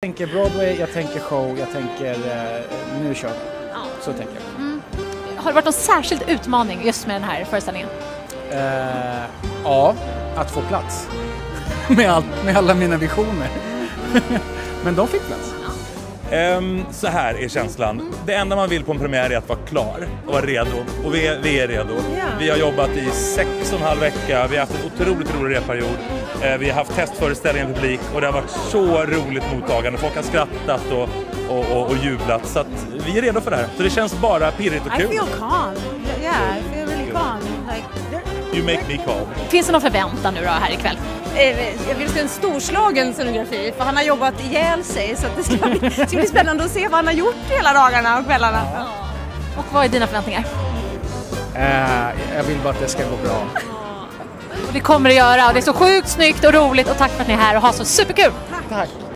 Jag tänker Broadway, jag tänker show, jag tänker eh, nu kör vi. Så tänker jag. Mm. Har det varit någon särskild utmaning just med den här föreställningen? Eh, ja, att få plats. med, allt, med alla mina visioner. Men de fick plats. Ehm, så här är känslan. Det enda man vill på en premiär är att vara klar och vara redo. Och vi är, vi är redo. Vi har jobbat i sex och en halv vecka, vi har haft en otroligt rolig reperiod. Eh, vi har haft testföreställningar i publik och det har varit så roligt mottagande. Folk har skrattat och, och, och, och jublat. Så att vi är redo för det här. Så det känns bara pirrigt och I kul. feel calm. Yeah, I feel really calm. Like, You make me calm. Finns det någon förväntan nu då här ikväll? eh, jag vill se en storslagen scenografi för han har jobbat ihjäl sig så det ska bli, ska bli spännande att se vad han har gjort hela dagarna och kvällarna. Och vad är dina förväntningar? Eh, jag vill bara att det ska gå bra. Och det kommer det göra och det är så sjukt snyggt och roligt och tack för att ni är här och har så superkul! Tack!